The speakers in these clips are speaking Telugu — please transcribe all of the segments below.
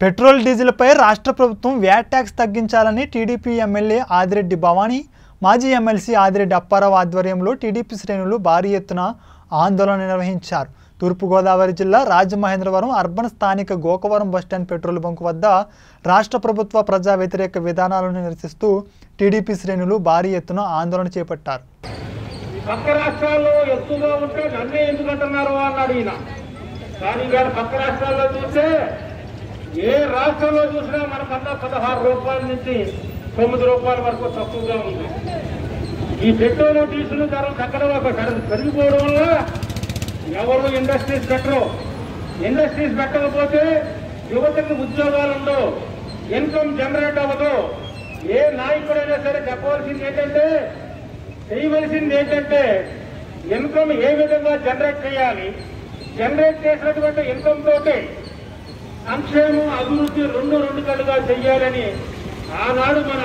పెట్రోల్ డీజిల్పై రాష్ట్ర ప్రభుత్వం వ్యాట్ ట్యాక్స్ తగ్గించాలని టీడీపీ ఎమ్మెల్యే ఆదిరెడ్డి భవానీ మాజీ ఎమ్మెల్సీ ఆదిరెడ్డి అప్పారావు ఆధ్వర్యంలో టీడీపీ శ్రేణులు భారీ ఎత్తున ఆందోళన నిర్వహించారు. తూర్పుగోదావరి జిల్లా రాజమహేంద్రవరం అర్బన్ స్థానిక గోకవరం బస్టాండ్ పెట్రోల్ బంక్ వద్ద రాష్ట్ర ప్రభుత్వ ప్రజా వ్యతిరేక విధానాలను నిరసిస్తూ టీడీపీ శ్రేణులు భారీ ఎత్తున ఆందోళన చేపట్టారు. పక్క రాష్ట్రాల్లో ఎక్కువగా ఉంటే నన్నే అన్నాడు ఈయన కానీ పక్క రాష్ట్రాల్లో చూస్తే ఏ రాష్ట్రంలో చూసినా మనకన్నా పదహారు రూపాయల నుంచి తొమ్మిది రూపాయల వరకు తక్కువగా ఉంది. ఈ పెట్రోల్ డీజిల్ ధర దగ్గర ఒక పెరిగిపోవడం వల్ల ఎవరు ఇండస్ట్రీస్ పెట్టరు. ఇండస్ట్రీస్ పెట్టకపోతే యువతకు ఉద్యోగాలు ఉండవు. ఇన్కమ్ జనరేట్ అవ్వదు. ఏ నాయకుడైనా సరే చెప్పవలసింది ఏంటంటే చేయవలసింది ఏంటంటే ఇన్కమ్ ఏ విధంగా జనరేట్ చేయాలి? జనరేట్ చేసినటువంటి ఇన్కమ్ తోటి సంక్షేమం అభివృద్ధి రెండు రెండు కలుగా చెయ్యాలని ఆనాడు మన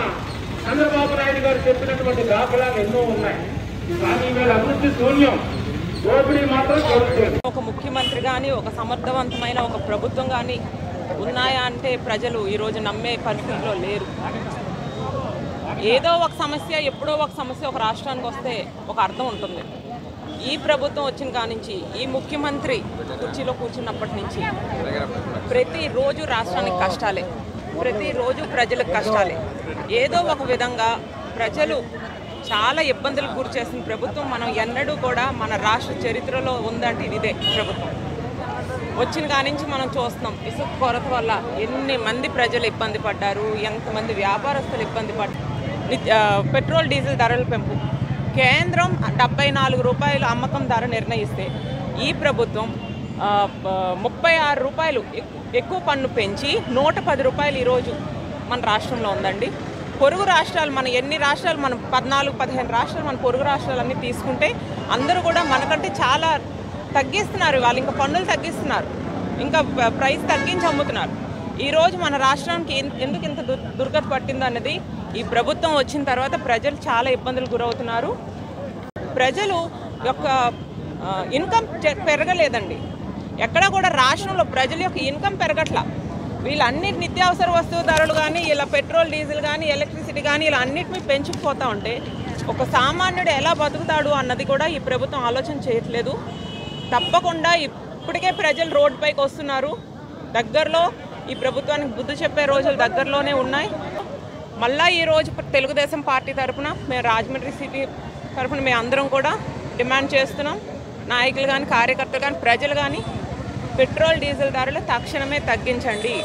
చంద్రబాబు నాయుడు గారు చెప్పినటువంటి దాఖలాలు ఎన్నో ఉన్నాయి. కానీ వీళ్ళ అభివృద్ధి శూన్యం. ఒక ముఖ్యమంత్రి కానీ ఒక సమర్థవంతమైన ఒక ప్రభుత్వం కానీ ఉన్నాయా అంటే ప్రజలు ఈరోజు నమ్మే పరిస్థితిలో లేరు. ఏదో ఒక సమస్య ఎప్పుడో ఒక సమస్య ఒక రాష్ట్రానికి వస్తే ఒక అర్థం ఉంటుంది. ఈ ప్రభుత్వం వచ్చిన కానించి ఈ ముఖ్యమంత్రి కుర్చీలో కూర్చున్నప్పటి నుంచి ప్రతిరోజు రాష్ట్రానికి కష్టాలే. ప్రతిరోజు ప్రజలకు కష్టాలే. ఏదో ఒక విధంగా ప్రజలు చాలా ఇబ్బందులకు గురి చేసిన ప్రభుత్వం మనం ఎన్నడూ కూడా మన రాష్ట్ర చరిత్రలో ఉందంటే ఇదే ప్రభుత్వం. వచ్చిన కానించి మనం చూస్తున్నాం ఇసుక కొరత వల్ల ఎన్ని మంది ప్రజలు ఇబ్బంది పడ్డారు ఎంతమంది వ్యాపారస్తులు ఇబ్బంది పడ్డారు పెట్రోల్ డీజిల్ ధరల పెంపు. కేంద్రం డెబ్బై నాలుగు రూపాయలు అమ్మకం ధర నిర్ణయిస్తే ఈ ప్రభుత్వం ముప్పై ఆరు రూపాయలు ఎక్- ఎక్కువ పన్ను పెంచి నూట పది రూపాయలు ఈరోజు మన రాష్ట్రంలో ఉందండి. పొరుగు రాష్ట్రాలు మన ఎన్ని రాష్ట్రాలు మనం పద్నాలుగు పదిహేను రాష్ట్రాలు మన పొరుగు రాష్ట్రాలన్నీ తీసుకుంటే అందరూ కూడా మనకంటే చాలా తగ్గిస్తున్నారు వాళ్ళు ఇంకా పన్నులు తగ్గిస్తున్నారు. ఇంకా ప్రైస్ తగ్గించి అమ్ముతున్నారు. ఈరోజు మన రాష్ట్రానికి ఎందుకు ఇంత దుర్గతి పట్టిందన్నది ఈ ప్రభుత్వం వచ్చిన తర్వాత ప్రజలు చాలా ఇబ్బందులు గురవుతున్నారు. ప్రజలు యొక్క ఇన్కమ్ చె- పెరగలేదండి. ఎక్కడా కూడా రాష్ట్రంలో ప్రజల యొక్క ఇన్కమ్ పెరగట్లా. వీళ్ళన్ని నిత్యావసర వస్తువు ధరలు కానీ ఇలా పెట్రోల్ డీజిల్ కానీ ఎలక్ట్రిసిటీ కానీ ఇలా అన్నిటిని పెంచుకుపోతూ ఉంటే ఒక సామాన్యుడు ఎలా బతుకుతాడు అన్నది కూడా ఈ ప్రభుత్వం ఆలోచన చేయట్లేదు. తప్పకుండా ఇప్పటికే ప్రజలు రోడ్డుపైకి వస్తున్నారు. దగ్గరలో ఈ ప్రభుత్వానికి బుద్ధి చెప్పే రోజులు దగ్గరలోనే ఉన్నాయి. మళ్ళా ఈ రోజు తెలుగుదేశం పార్టీ తరఫున మేము రాజమండ్రి సిటీ తరఫున మేము అందరం కూడా డిమాండ్ చేస్తున్నాం. నాయకులు కానీ కార్యకర్తలు కానీ ప్రజలు కానీ పెట్రోల్ డీజిల్ ధరలు తక్షణమే తగ్గించండి.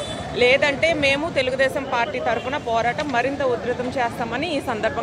లేదంటే మేము తెలుగుదేశం పార్టీ తరఫున పోరాటం మరింత ఉధృతం చేస్తామని ఈ సందర్భంగా